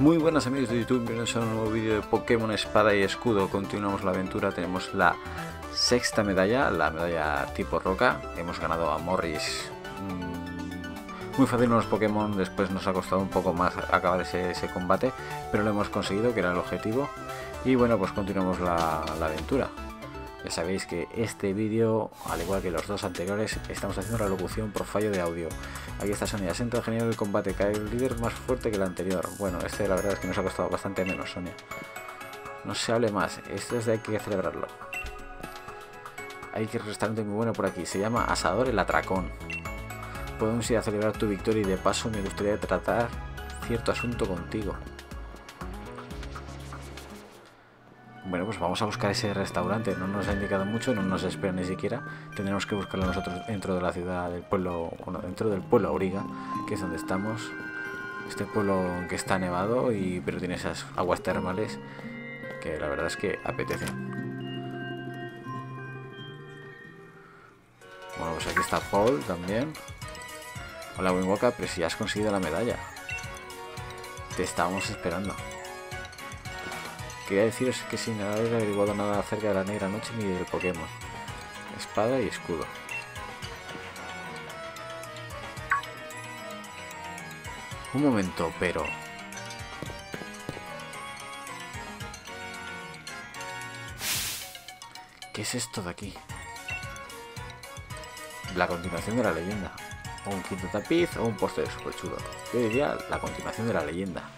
Muy buenas amigos de YouTube, bienvenidos a un nuevo vídeo de Pokémon Espada y Escudo. Continuamos la aventura, tenemos la sexta medalla, la medalla tipo roca. Hemos ganado a Morris. Mm, muy fácil los Pokémon, después nos ha costado un poco más acabar ese, combate, pero lo hemos conseguido, que era el objetivo. Y bueno, pues continuamos la aventura. Ya sabéis que este vídeo, al igual que los dos anteriores, estamos haciendo la locución por fallo de audio. Aquí está Sonia, ha entrado genial el combate, cae el líder más fuerte que el anterior. Bueno, este la verdad es que nos ha costado bastante menos, Sonia. No se hable más, esto es de hay que celebrarlo. Hay que restaurante muy bueno por aquí, se llama Asador el Atracón. Podemos ir a celebrar tu victoria y de paso me gustaría tratar cierto asunto contigo. Bueno, pues vamos a buscar ese restaurante. No nos ha indicado mucho, no nos espera ni siquiera. Tendremos que buscarlo nosotros dentro de la ciudad del pueblo, bueno, dentro del pueblo Auriga, que es donde estamos. Este pueblo que está nevado y pero tiene esas aguas termales que la verdad es que apetecen. Bueno, pues aquí está Paul también. Hola, Winwaka, pero si has conseguido la medalla. Te estábamos esperando. Quería deciros que sin haber averiguado nada acerca de la negra noche ni del Pokémon. Espada y escudo. Un momento, pero... ¿Qué es esto de aquí? La continuación de la leyenda. O un quinto tapiz o un póster super chulo. Yo diría la continuación de la leyenda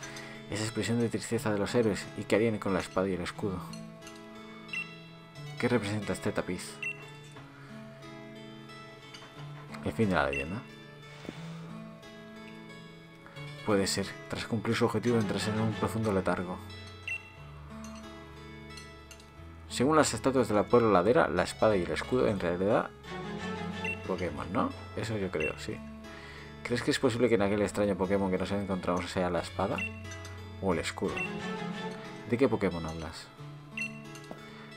esa expresión de tristeza de los héroes y qué harían con la espada y el escudo. ¿Qué representa este tapiz? El fin de la leyenda. Puede ser. Tras cumplir su objetivo entras en un profundo letargo. Según las estatuas de la pueblo ladera, la espada y el escudo en realidad Pokémon, ¿no? Eso yo creo, sí. ¿Crees que es posible que en aquel extraño Pokémon que nos encontramos sea la espada? O el escudo. ¿De qué Pokémon hablas?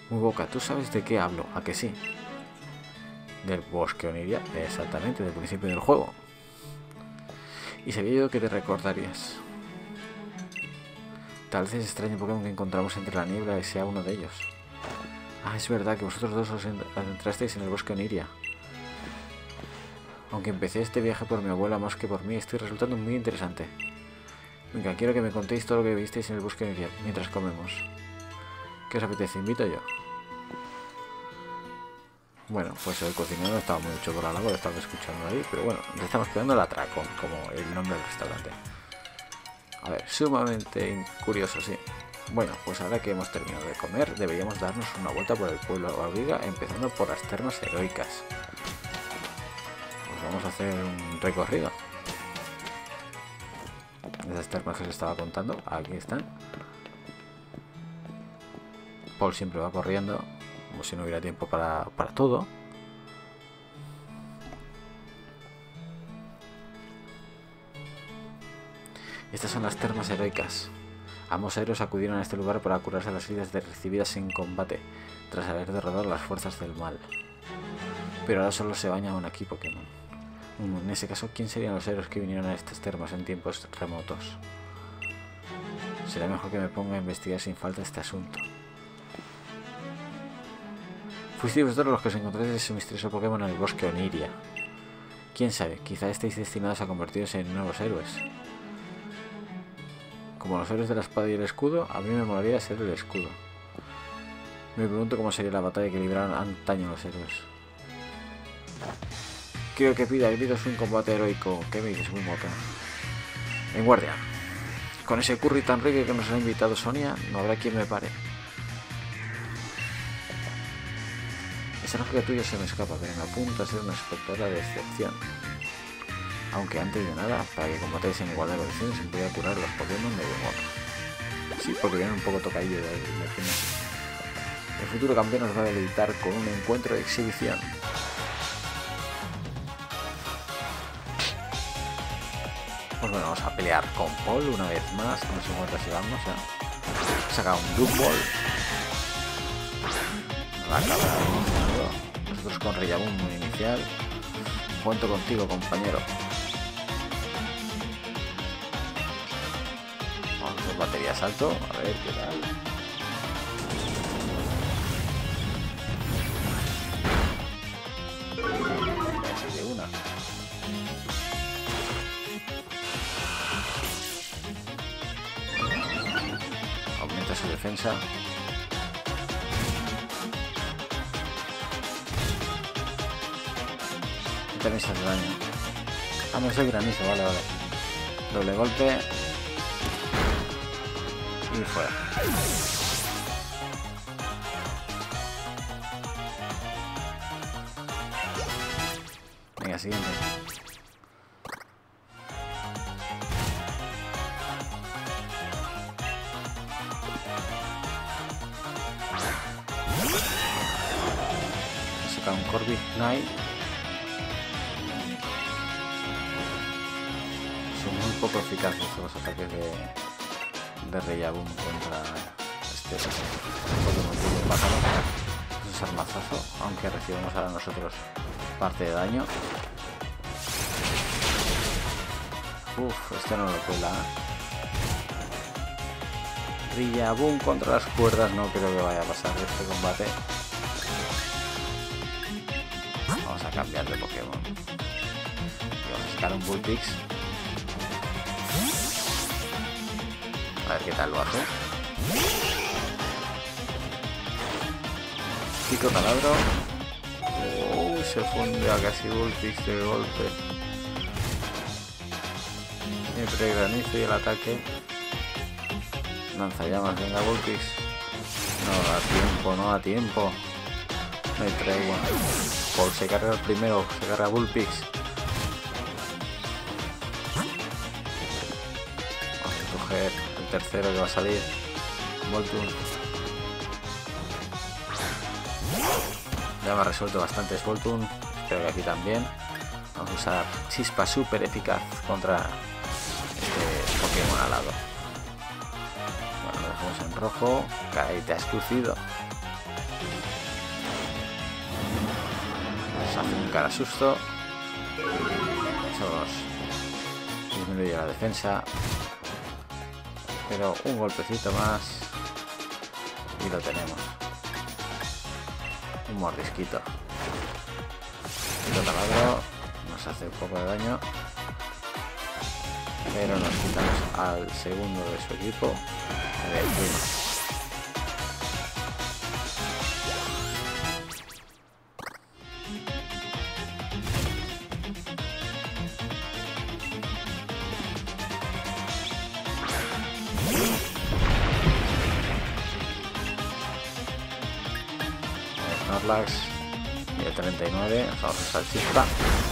Muy boca, ¿tú sabes de qué hablo? ¿A que sí? Del bosque Oniria, exactamente, del principio del juego. Y sabía yo que te recordarías. Tal vez ese extraño Pokémon que encontramos entre la niebla sea uno de ellos. Ah, es verdad que vosotros dos os entrasteis en el bosque Oniria. Aunque empecé este viaje por mi abuela más que por mí, estoy resultando muy interesante. Venga, quiero que me contéis todo lo que visteis en el bosque mientras comemos. ¿Qué os apetece? Invito yo. Bueno, pues el cocinero estaba muy hecho por la labor, estaba escuchando ahí, pero bueno, le estamos pegando el atracón, como el nombre del restaurante. A ver, sumamente curioso, sí. Bueno, pues ahora que hemos terminado de comer, deberíamos darnos una vuelta por el pueblo de Barbiga, empezando por las termas heroicas. Pues vamos a hacer un recorrido esas termas que les estaba contando, aquí están. Paul siempre va corriendo, como si no hubiera tiempo para, para todo. Estas son las termas heroicas. Ambos héroes acudieron a este lugar para curarse las heridas recibidas en combate, tras haber derrotado las fuerzas del mal. Pero ahora solo se baña un aquí Pokémon. En ese caso, ¿quién serían los héroes que vinieron a estas termas en tiempos remotos? Será mejor que me ponga a investigar sin falta este asunto. Fuisteis vosotros los que os encontráis ese misterioso Pokémon en el bosque Oniria. Quién sabe, quizá estéis destinados a convertiros en nuevos héroes. Como los héroes de la espada y el escudo, a mí me molaría ser el escudo. Me pregunto cómo sería la batalla que libraron antaño los héroes. Quiero que pida gritos un combate heroico. ¿Qué me dices, muy? En guardia. Con ese curry tan rico que nos ha invitado Sonia, no habrá quien me pare. Esa lógica tuya se me escapa, pero me apunta a ser una espectadora de excepción. Aunque antes de nada, para que combatáis en igualdad de condiciones, voy a curar los Pokémon de Bemor. Sí, porque viene un poco tocadillo de El futuro campeón nos va a deleitar con un encuentro de exhibición. Pues bueno, vamos a pelear con Paul una vez más. No sé cuántas llevamos ya. Saca un Blue Ball. Nosotros con Reyabun inicial. Cuento contigo, compañero. Vamos Dos baterías alto. A ver qué tal. Defensa. Granizo de daño. Ah, no soy granizo, vale, vale. Doble golpe. Y fuera. Son muy poco eficaces los ataques de, de Reyaboom contra este Pokémon tipo pájaro. Es armazazo, aunque recibimos ahora nosotros parte de daño. Uf, este no lo cuela. Rillaboom contra las cuerdas, no creo que vaya a pasar este combate. Vamos a cambiar de Pokémon. Y vamos a sacar un Bullpix. A ver qué tal lo hace. Pico taladro. Se funde a casi Bullpix de golpe. Siempre granizo y el ataque. Lanzallamas, venga Bullpix. No da tiempo, no da tiempo. Hay tregua. Por se carga el primero, se carga Bullpix. Tercero que va a salir. Voltun. Ya me ha resuelto bastantes Voltun. Espero que aquí también. Vamos a usar chispa súper eficaz contra este Pokémon alado. Bueno, lo dejamos en rojo. Cae, te has crucido. Nos hace un cara susto. Eso disminuye la defensa. Pero un golpecito más. Y lo tenemos. Un mordisquito. El taladro nos hace un poco de daño. Pero nos quitamos al segundo de su equipo. El primo. 39, vamos a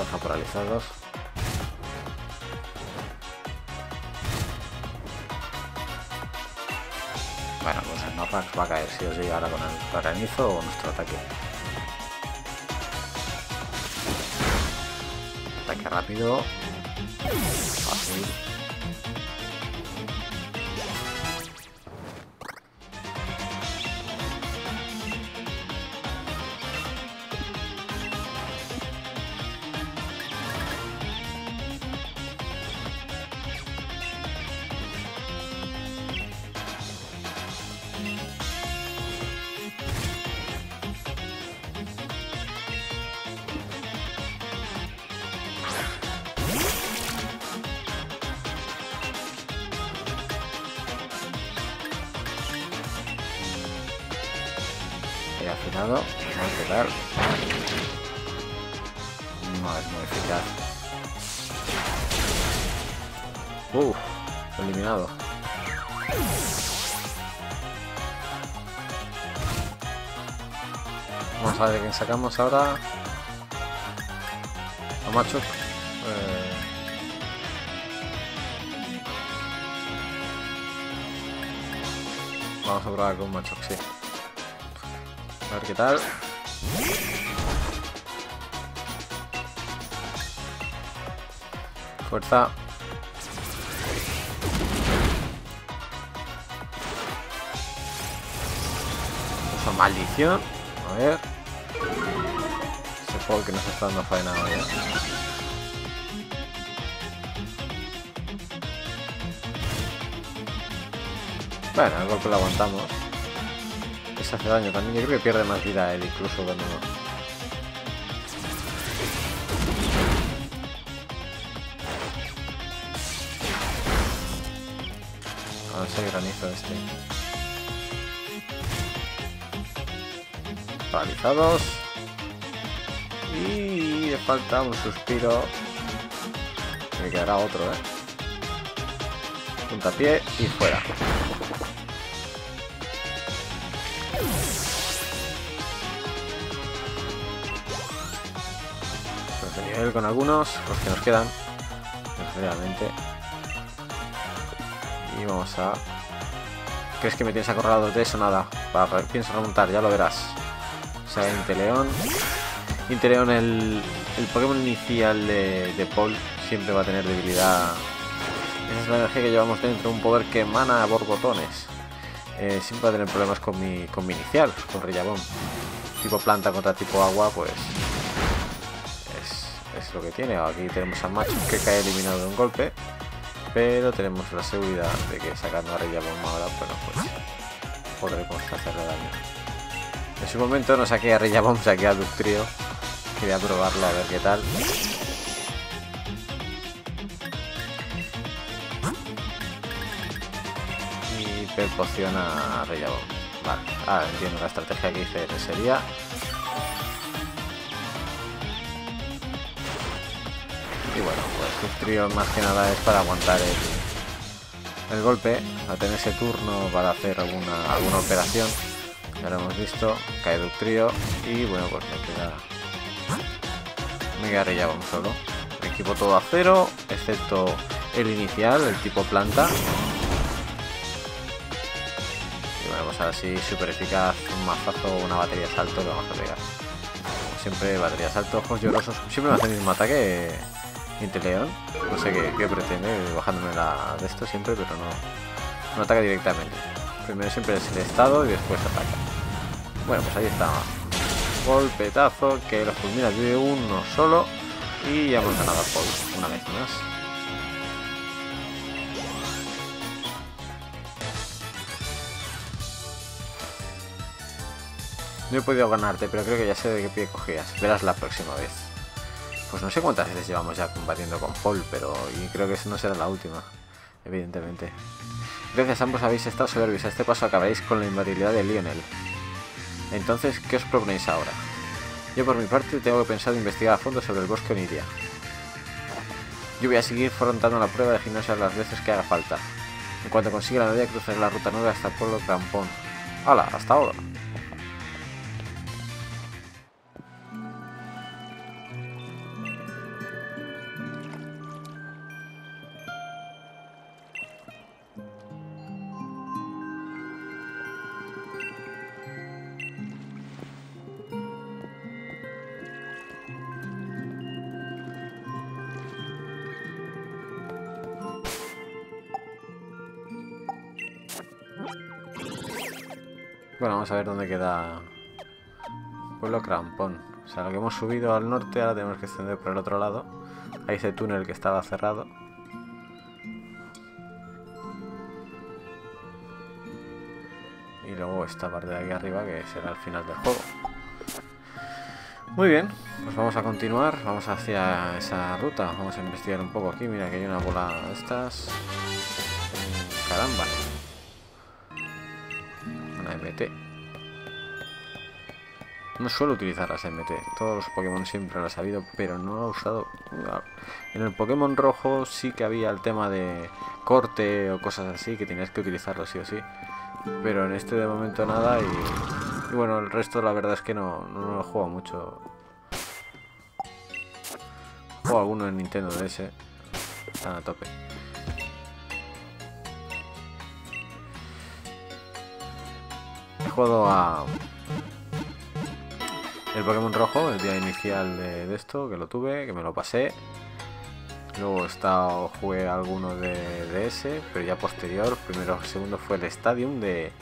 deja. Bueno, pues el Norrax va a caer si os llega ahora con el granizo o nuestro ataque. Ataque rápido. Fácil. Afilado, vamos a pegar. No es muy eficaz. Uf, eliminado. Vamos a ver quién sacamos ahora. A macho. Eh... Vamos a probar con macho, sí. Qué tal. Fuerza. Maldición. A ver. Ese juego que nos está dando faena hoy, ¿eh? Bueno, el golpe lo aguantamos. Ese hace daño también. Yo creo que pierde más vida él incluso cuando no. A ver si hay granizo este. Paralizados. Y le falta un suspiro. Me quedará otro, eh. Puntapié y fuera. Con algunos, los que nos quedan. Realmente. Y vamos a... ¿Crees que me tienes acorralado de eso? Nada. Va, pienso remontar, ya lo verás. O sea, Inteleón. Inteleón, el, el Pokémon inicial de, de Paul, siempre va a tener debilidad. Esa es la energía que llevamos dentro, un poder que emana a borbotones. Eh, siempre va a tener problemas con mi, con mi inicial, con Rillabón. Tipo planta contra tipo agua, pues es, lo que tiene. Aquí tenemos a Macho que cae eliminado de un golpe. Pero tenemos la seguridad de que sacando a Rillabón ahora, bueno, pues podremos hacerle daño. En su momento no saqué a Rillabomb, saqué a Ductrio. Quería probarlo a ver qué tal. Y poción a Rillabomb. Vale, ah, entiendo la estrategia que hice sería. Y bueno, pues Ductrio más que nada es para aguantar el, el golpe, a tener ese turno para hacer alguna, alguna operación. Ya lo hemos visto, cae Ductrio y bueno, pues me queda... Me queda ya vamos solo. Equipo todo a cero, excepto el inicial, el tipo planta. Y bueno, pues ahora sí, súper eficaz, un mazazo, una batería de salto que vamos a pegar. Siempre, batería de salto, ojos llorosos. Siempre me hace el mismo ataque Inteleón. No sé qué, pretende, bajándome la de esto siempre, pero no, no ataca directamente. Primero siempre es el estado y después ataca. Bueno, pues ahí está. Golpetazo que lo fulmina de uno solo. Y ya hemos ganado Paul una vez más. No he podido ganarte, pero creo que ya sé de qué pie cogías. Verás la próxima vez. Pues no sé cuántas veces llevamos ya combatiendo con Paul, pero y creo que no será la última. Evidentemente. Gracias a ambos habéis estado soberbios. A este paso acabaréis con la invariabilidad de Lionel. Entonces, ¿qué os proponéis ahora? Yo por mi parte tengo pensar investigar a fondo sobre el bosque Oniria. Yo voy a seguir afrontando la prueba de gimnasia las veces que haga falta. En cuanto consiga la medalla cruzaré la ruta 9 hasta el pueblo Crampón. ¡Hala! ¡Hasta ahora! Bueno, vamos a ver dónde queda Pueblo Crampón. O sea, lo que hemos subido al norte, ahora tenemos que extender por el otro lado. Hay ese túnel que estaba cerrado. Y luego esta parte de aquí arriba que será el final del juego. Muy bien, pues vamos a continuar, vamos hacia esa ruta, vamos a investigar un poco aquí, mira que hay una bola de estas. Caramba. No suelo utilizar las MT. Todos los Pokémon siempre las he sabido, pero no lo he usado. En el Pokémon rojo sí que había el tema de corte o cosas así, que tenías que utilizarlo sí o sí. Pero en este de momento nada y, bueno, el resto la verdad es que no, no, lo juego mucho. Juego alguno en Nintendo DS. Están a tope. Jugado a el Pokémon rojo, el día inicial de, esto, que lo tuve, que me lo pasé. Luego he estado, jugué alguno de, ese, pero ya posterior, primero segundo fue el Stadium de,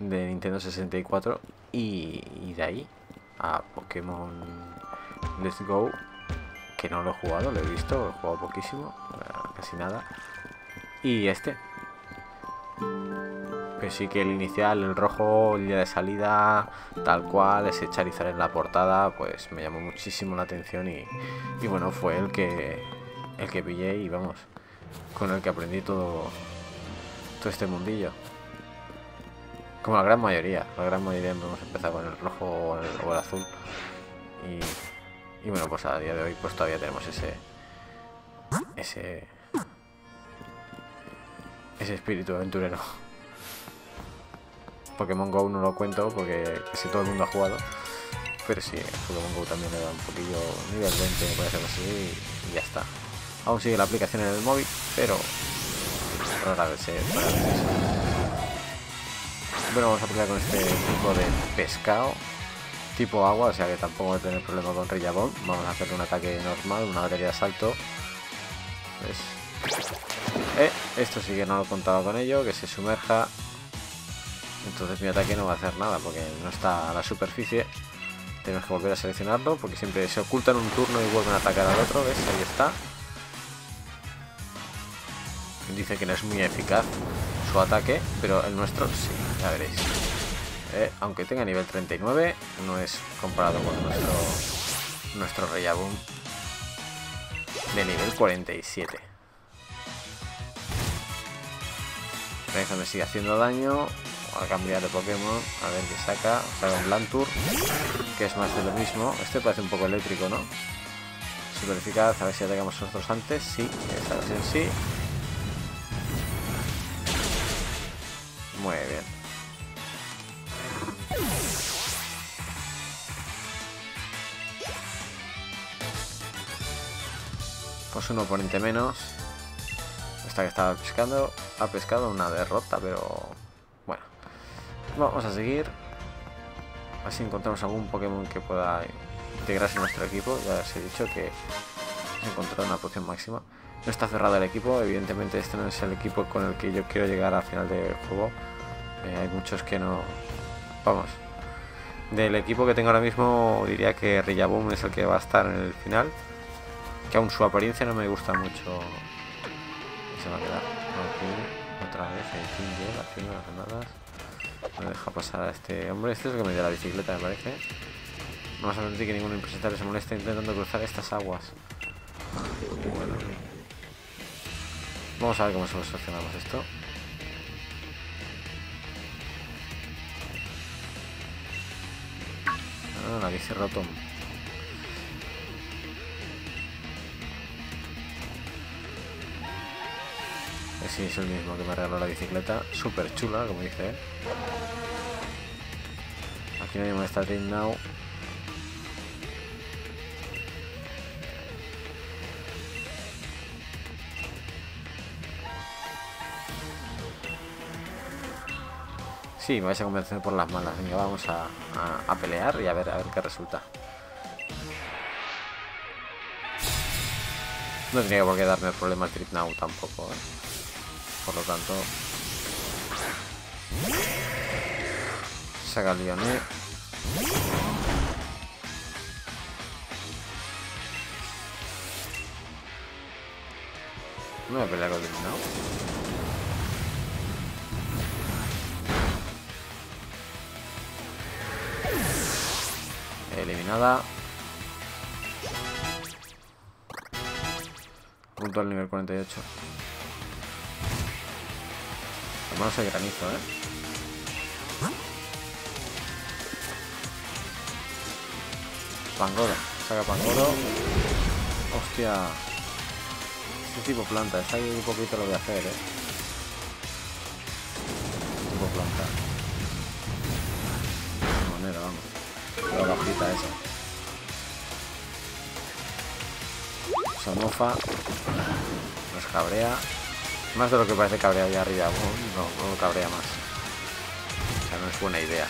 Nintendo 64 y, de ahí a Pokémon Let's Go, que no lo he jugado, lo he visto, he jugado poquísimo, casi nada. Y este, sí que el inicial, el rojo, el día de salida, tal cual, ese Charizard en la portada, pues me llamó muchísimo la atención y, y bueno, fue el que el que pillé y vamos, con el que aprendí todo, todo este mundillo. Como la gran mayoría, la gran mayoría hemos empezado con el rojo o el, azul. Y, y bueno, pues a día de hoy pues todavía tenemos ese ese ese espíritu aventurero. Pokémon GO no lo cuento porque casi todo el mundo ha jugado. Pero sí, Pokémon GO también le da un poquillo nivel 20, me parece así, y ya está. Aún sigue la aplicación en el móvil, pero rara vez Bueno, vamos a pelear con este tipo de pescado tipo agua, o sea que tampoco voy a tener problema con Rillabón. Vamos a hacerle un ataque normal, una batería de salto. Eh, esto sí que no lo contaba con ello, que se sumerja entonces mi ataque no va a hacer nada porque no está a la superficie. Tenemos que volver a seleccionarlo porque siempre se ocultan un turno y vuelven a atacar al otro. ¿Ves? Ahí está. Dice que no es muy eficaz su ataque, pero el nuestro sí, ya veréis. Eh, aunque tenga nivel 39, no es comparado con nuestro, nuestro Reyabun de nivel 47. Eso me sigue haciendo daño a cambiar de Pokémon, a ver qué saca. Saca un Blantur, que es más de lo mismo. Este parece un poco eléctrico, ¿no? Super eficaz, a ver si atacamos nosotros antes. Sí, esta vez sí. Muy bien. Pues un oponente menos. Esta que estaba pescando ha pescado una derrota, pero Vamos a seguir. Así encontramos algún Pokémon que pueda integrarse en nuestro equipo. Ya os he dicho que he encontrado una poción máxima. No está cerrado el equipo, evidentemente este no es el equipo con el que yo quiero llegar al final del juego. Eh, hay muchos que no... Vamos. Del equipo que tengo ahora mismo diría que Rillaboom es el que va a estar en el final. Que aún su apariencia no me gusta mucho. Se va a quedar aquí otra vez el haciendo las granadas. No deja pasar a este hombre. Este es el que me dio la bicicleta, me parece. No vas a permitir que ningún impresentable se moleste intentando cruzar estas aguas. Bueno. Vamos a ver cómo solucionamos esto. Ah, la bici. Sí, es el mismo que me regaló la bicicleta. Súper chula, como dice. Aquí nadie me está now. Sí, me vais a convencer por las malas. Venga, vamos a, pelear y a ver, a ver qué resulta. No tenía por qué darme problemas Trip Now tampoco, ¿eh? Por lo tanto... Saca Lioné. No voy a pelear con el eliminado. Eliminada. Punto al nivel 48. Vamos el granizo, ¿eh? Pangoro. Saca Pangoro. Hostia. Este tipo planta. Está ahí un poquito lo voy a hacer, eh. Tipo planta. Moneda, vamos. La bajita esa. Se mofa. Nos cabrea. Más de lo que parece cabrea allá arriba. No, no cabrea más. O sea, no es buena idea.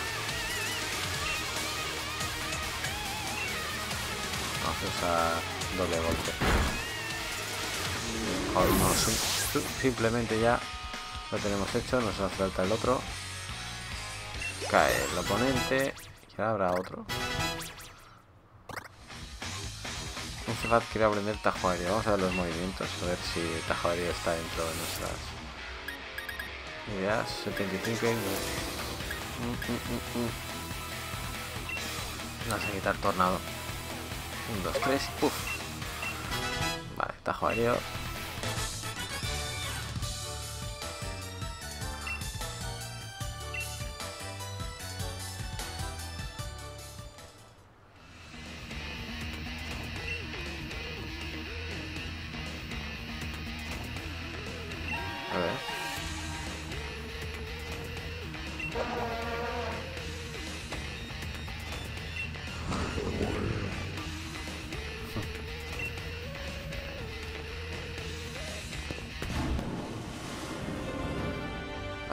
usar doble golpe. simplemente ya lo tenemos hecho, nos hace falta el otro. Cae el oponente. Y ahora habrá otro. Un Cefat quiere aprender tajo aéreo. Vamos a ver los movimientos, a ver si el tajo aéreo está dentro de nuestras ideas. 75 mm, mm, mm, Vamos a quitar tornado. 1, 2, 3, puff. Vale, tajo aéreo.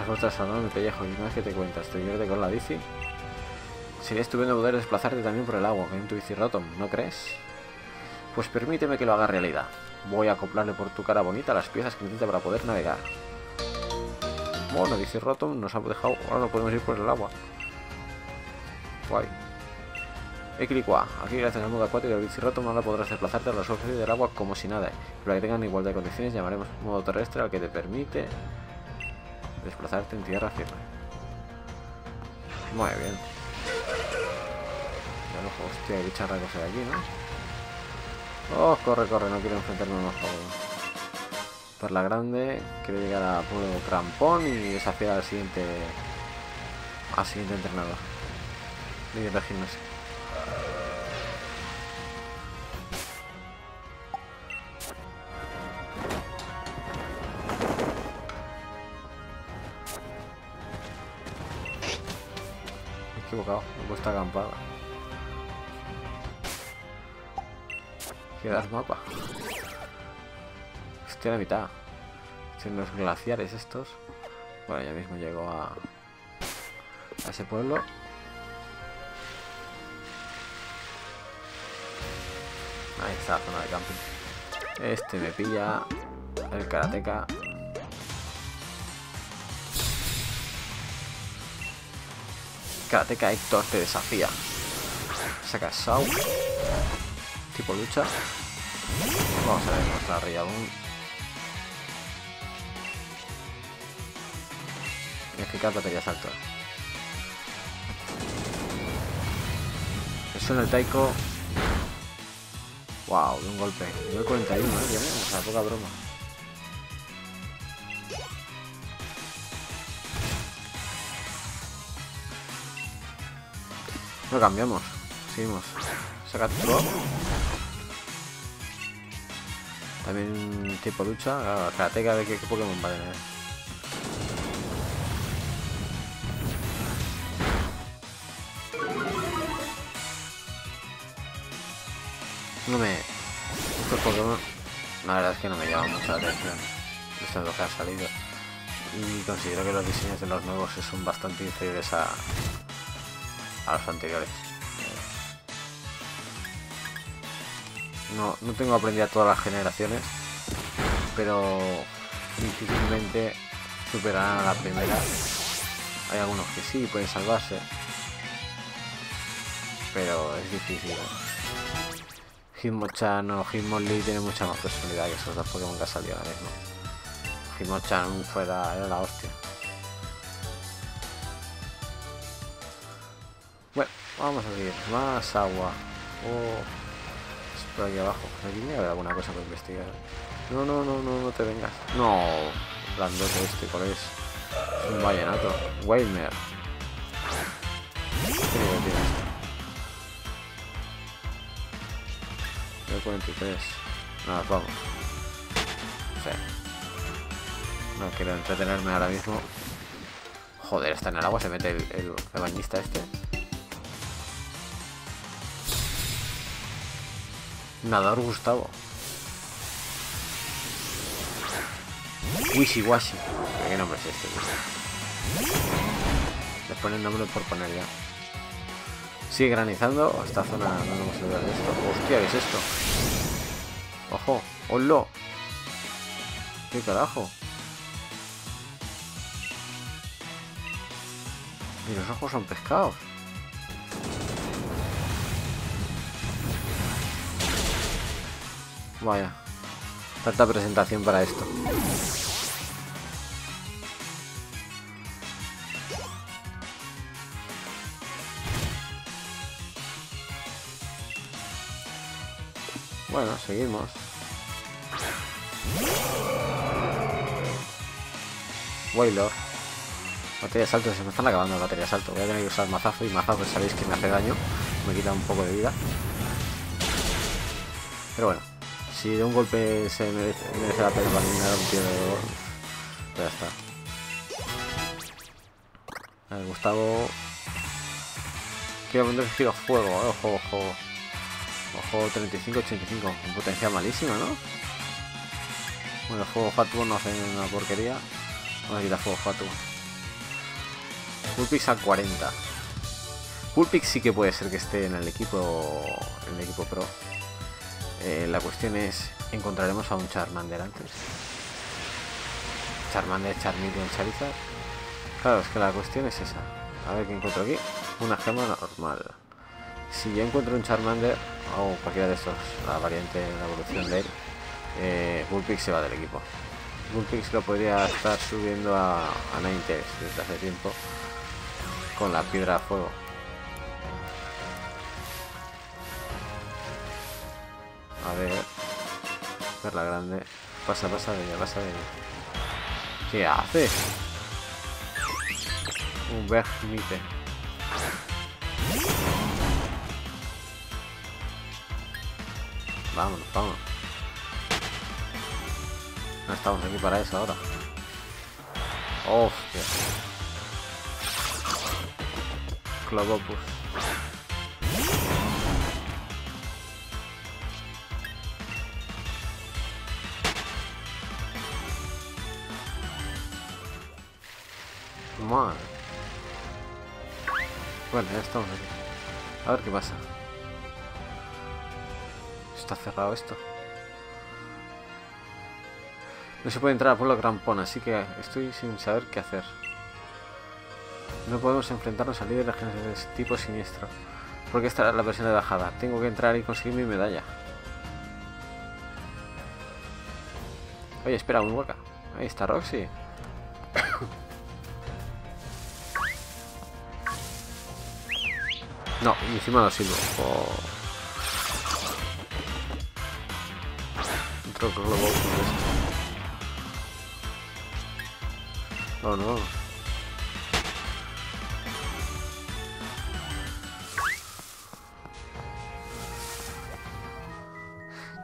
Ostras, no mi pellejo. Y más que te cuentas, te divierte con la bici. Sería estupendo poder desplazarte también por el agua con tu bici Rotom, ¿no crees? Pues permíteme que lo haga realidad. Voy a acoplarle por tu cara bonita las piezas que necesita para poder navegar. Bueno, dice Rotom, nos ha dejado. Ahora no podemos ir por el agua. Guay. Equilicua. Aquí gracias al modo acuático del Rotom ahora podrás desplazarte a la superficie del agua como si nada. Para que tengan igualdad de condiciones llamaremos modo terrestre al que te permite Desplazarte en tierra firme. Muy bien. Ya lo hostia, hay bicharracos hay aquí, ¿no? Oh, corre, corre, no quiero enfrentarme más por Por la grande, quiero llegar a puro crampón y desafiar al siguiente. al siguiente entrenador. Líder de gimnasio. Puesto acampada. Quedas mapa. Estoy la mitad. Son los glaciares estos. Bueno, ya mismo llego a, a ese pueblo. Ahí está la zona de camping. Este me pilla. El karateka. Karateka Héctor te desafía. Saca Sau. Tipo lucha. Vamos a ver nuestra Rillaboom. Eficaz batería salto. Eso en el Taiko. Wow, de un golpe. Nivel 41, ¿eh? O sea, poca broma. No cambiamos. Seguimos. Saca. También tipo lucha. Claro, karateka de qué, Pokémon va. No me... Estos Pokémon... La verdad es que no me llaman mucho la atención. Esto es lo que ha salido. Y considero que los diseños de los nuevos son bastante inferiores a, a los anteriores. No, no tengo aprendida todas las generaciones, pero difícilmente superarán a la primera. Hay algunos que sí pueden salvarse, pero es difícil. Hitmonchan o Hitmonlee tiene mucha más personalidad que esos dos Pokémon que ha salido ahora mismo. Hitmonchan fuera era la hostia. Vamos a seguir. Más agua. Oh, por aquí abajo. Aquí me haber alguna cosa por investigar. No, no, no, no, no te vengas. No, grandote este, ¿cuál es? Es un vallenato. Waymer. Qué divertido 43. Nada, vamos. Sí. No quiero entretenerme ahora mismo. Joder, está en el agua, se mete el, el, el bañista este. Nadador Gustavo. Wishy Washy. ¿Qué nombre es este? Le ponen nombre por poner ya. Sigue granizando. Esta zona no hemos de esto. Hostia, ¿qué es esto? Ojo. ¡Hola! ¿Qué carajo? Y los ojos son pescados. Vaya. Tanta presentación para esto. Bueno, seguimos. Wailor. Batería de salto, se me están acabando las baterías de salto. Voy a tener que usar mazazo y mazazo sabéis que me hace daño. Me quita un poco de vida. Pero bueno, si de un golpe se merece, merece la pena para eliminar a un tío de oro, pues ya está. A ver, Gustavo. Quiero el giro fuego, eh, ojo, ojo. Ojo 35-85, con potencia malísima, ¿no? Bueno, fuego Fatu no hace una porquería. Vamos a quitar fuego Fatu. Pulpix a 40. Pulpix sí que puede ser que esté en el equipo en el equipo pro. Eh, la cuestión es, ¿encontraremos a un Charmander antes? Charmander, Charmeleon, Charizard. Claro, es que la cuestión es esa. A ver qué encuentro aquí. Una gema normal. Si yo encuentro un Charmander, o cualquiera de estos, la variante, la evolución de él, eh, Bullpix se va del equipo. Bullpix lo podría estar subiendo a, a Ninetales desde hace tiempo con la piedra a fuego. A ver. Perla grande. Pasa, pasa de ella, pasa de ella. ¿Qué hace? Un Bergmite. Vámonos, vámonos. No estamos aquí para eso ahora. Hostia. Clavopus. Bueno, ya estamos aquí. A ver qué pasa. Está cerrado esto. No se puede entrar a Pueblo Grampón, así que estoy sin saber qué hacer. No podemos enfrentarnos al líder de de tipo siniestro. Porque esta es la versión de bajada. Tengo que entrar y conseguir mi medalla. Oye, espera, un hueca. Ahí está Roxy. No, encima lo silbo. Oh. Otro globo. Oh no.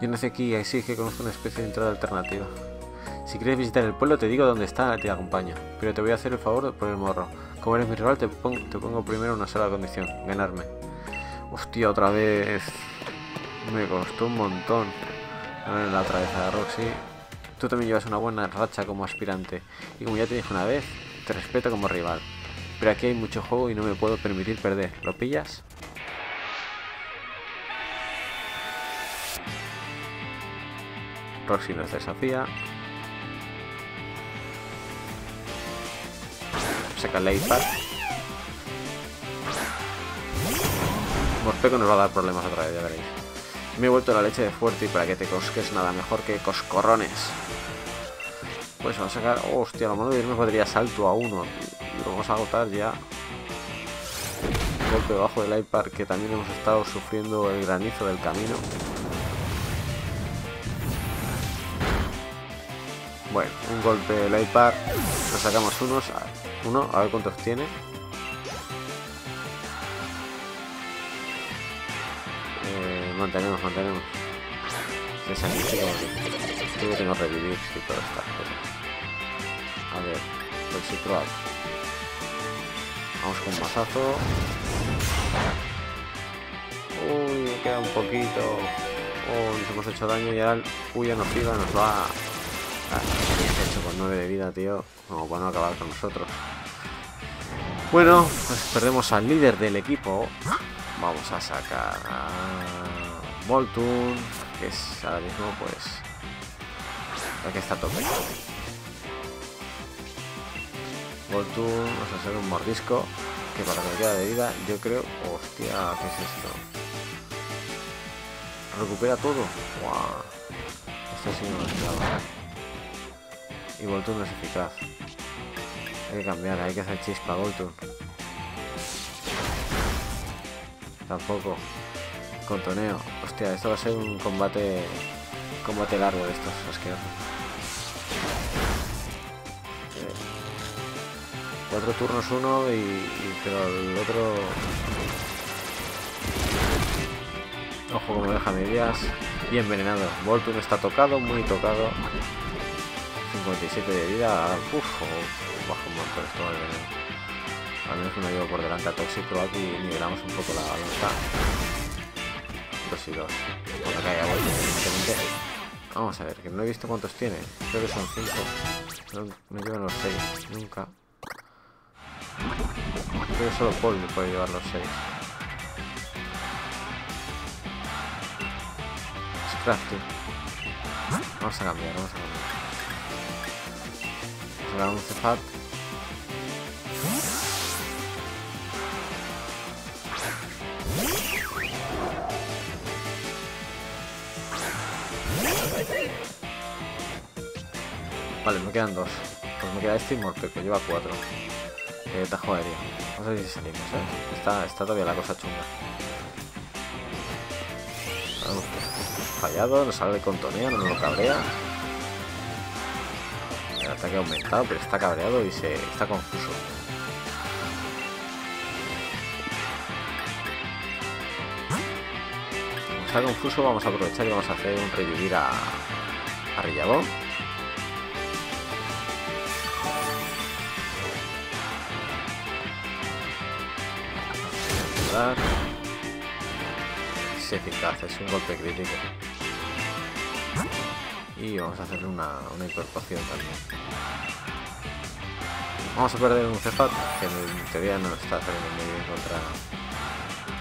Yo nací aquí y así que conozco una especie de entrada alternativa. Si quieres visitar el pueblo te digo dónde está, te acompaño. Pero te voy a hacer el favor por el morro. Como eres mi rival te pongo, primero una sola condición, ganarme. Hostia, otra vez. Me costó un montón. La otra vez a Roxy. Tú también llevas una buena racha como aspirante. Y como ya te dije una vez, te respeto como rival. Pero aquí hay mucho juego y no me puedo permitir perder. ¿Lo pillas? Roxy nos desafía. Saca el iPad. Morpeco nos va a dar problemas otra vez, ya veréis. Me he vuelto la leche de fuerte y para que te cosques nada mejor que coscorrones. Pues vamos a sacar... hostia, lo malo de irme podría salto a uno. Lo vamos a agotar ya. Golpe debajo del iPad que también hemos estado sufriendo el granizo del camino. Bueno, un golpe del iPad. Nos sacamos unos. Uno, a ver cuántos tiene. Eh, mantenemos, mantenemos. Se sanitiza Creo que tengo revivir y todas estas cosas. A ver, Toxicroak. Vamos con mazazo. Uy, me queda un poquito. Oh, nos hemos hecho daño y ahora el puya nociva nos va Ah, hecho con 9 de vida, tío. Como para no acabar con nosotros. Bueno, pues perdemos al líder del equipo. Vamos a sacar a Voltun, que es ahora mismo, pues, el que está tope. Voltun, vamos a hacer un mordisco, que para que me queda de vida, yo creo... Hostia, ¿qué es esto? Recupera todo. Wow. Esto sí no lo esperaba. Y Voltun es eficaz. Que cambiar, hay que hacer chispa Voltun. Tampoco. Contoneo. Hostia, esto va a ser un combate combate largo de estos asquerosos. Eh, cuatro turnos uno y, pero el otro ojo como deja medias y envenenado Voltun está tocado muy tocado 57 de vida uff bajo un montón esto el veneno al menos me llevo por delante a Tóxico aquí y nivelamos un poco la balanza. 2 y 2. Cuando caiga evidentemente. Vamos a ver, que no he visto cuántos tiene. Creo que son 5. No, llevan los 6. Nunca. Creo que solo Paul me puede llevar los 6. Scrafty. Vamos a cambiar, vamos a cambiar. Vale, me quedan dos. Pues me queda este y que lleva cuatro. Eh, tajo aéreo. A ver si salimos, ¿eh? Está, está todavía la cosa chunga. fallado, nos sale con tonea, no nos lo cabrea. Ataque aumentado, pero está cabreado y se está confuso. Como está confuso, vamos a aprovechar y vamos a hacer un revivir a, a Rillabón. Es eficaz, es un golpe crítico. Y vamos a hacerle una, una incorporación también. Vamos a perder un Cefat, que en teoría no está saliendo muy bien contra,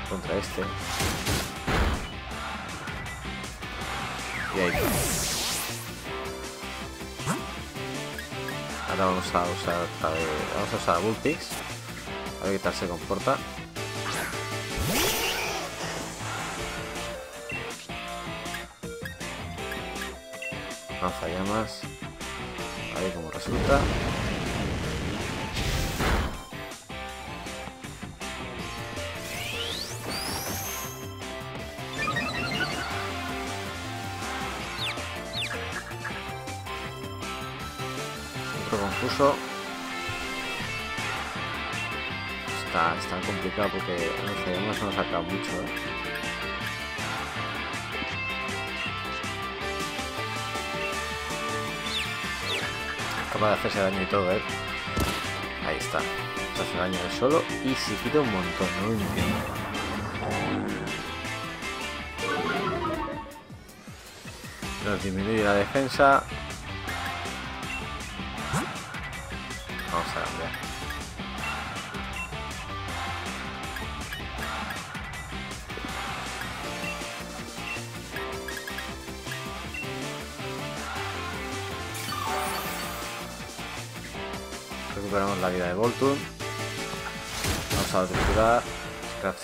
contra este. Y ahí Ahora vamos a usar vamos a usar Bullpix. A ver qué tal se comporta. Llamas A ver cómo resulta. Otro confuso. Está, está complicado porque el se nos saca mucho. ¿eh? Capaz de hacerse daño y todo, ¿eh? Ahí está. Se hace daño él solo y se quita un montón, no lo entiendo. Nos disminuye la defensa.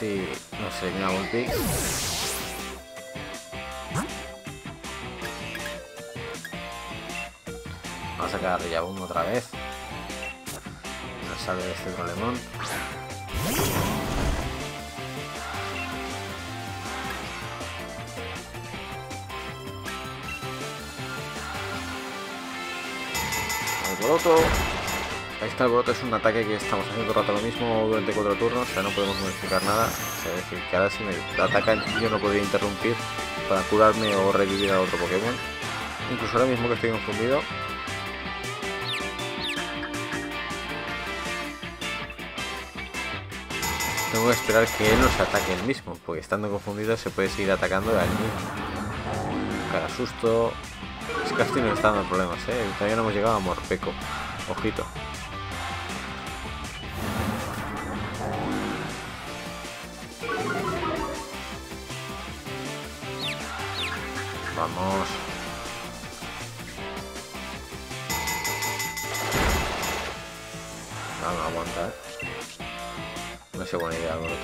Casi nos elimina Volpix. Vamos a sacar a uno otra vez. Nos sale este problemón. Alboroto. El brote es un ataque que estamos haciendo todo rato lo mismo durante cuatro turnos, o sea, no podemos modificar nada. es decir, que ahora si me atacan yo no podría interrumpir para curarme o revivir a otro Pokémon. Incluso ahora mismo que estoy confundido. Tengo que esperar que él nos ataque el mismo, porque estando confundido se puede seguir atacando a él mismo. Cada susto. Es que nos está dando problemas, eh. Todavía no hemos llegado a Morpeco. Ojito. Vamos. No, no aguanta, ¿eh? No sé buena idea, Broto.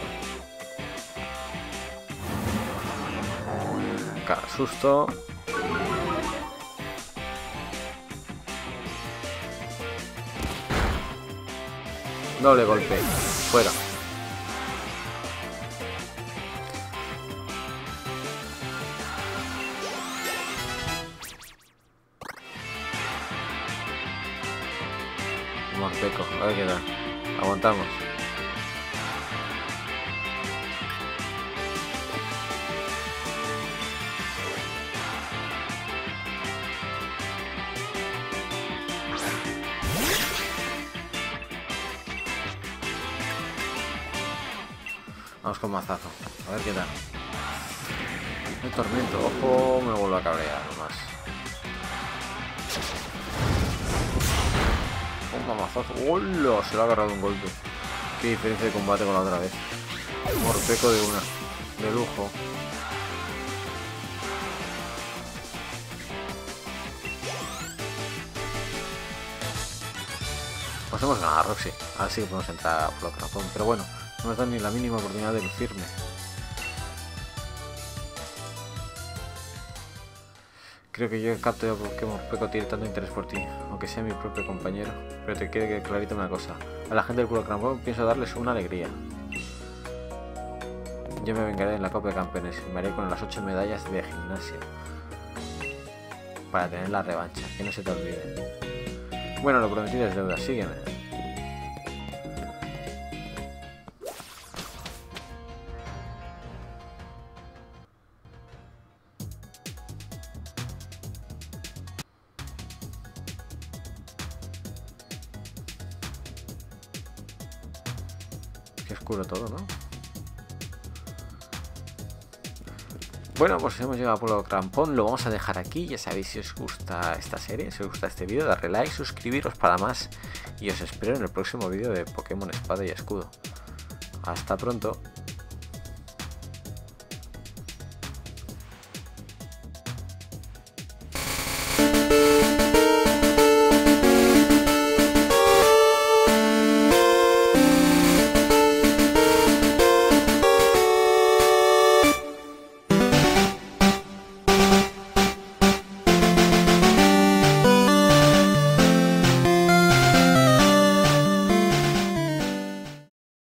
Cada susto. Doble golpe. Fuera. Morpeco, a ver qué da. Aguantamos. Vamos con mazazo. A ver qué tal. El tormento. Ojo, me vuelvo a cabrear más. Mazazo. ¡Hola! Se le ha agarrado un golpe. Qué diferencia de combate con la otra vez. Morpeco de una. De lujo. Pues hemos ganado a Roxy. Ahora sí que podemos entrar por otro corazón. Pero bueno, no nos dan ni la mínima oportunidad de lucirme. Creo que yo capto de por qué Morpeco tiene tanto interés por ti, aunque sea mi propio compañero. Pero te quiere que clarito una cosa. A la gente del culo crampón pienso darles una alegría. Yo me vengaré en la Copa de Campeones y me haré con las 8 medallas de gimnasia. Para tener la revancha, que no se te olvide. Bueno, lo prometido es deuda, sígueme. Pues hemos llegado a Pueblo Crampón, lo vamos a dejar aquí, ya sabéis si os gusta esta serie, si os gusta este vídeo, darle like, suscribiros para más y os espero en el próximo vídeo de Pokémon Espada y Escudo. Hasta pronto.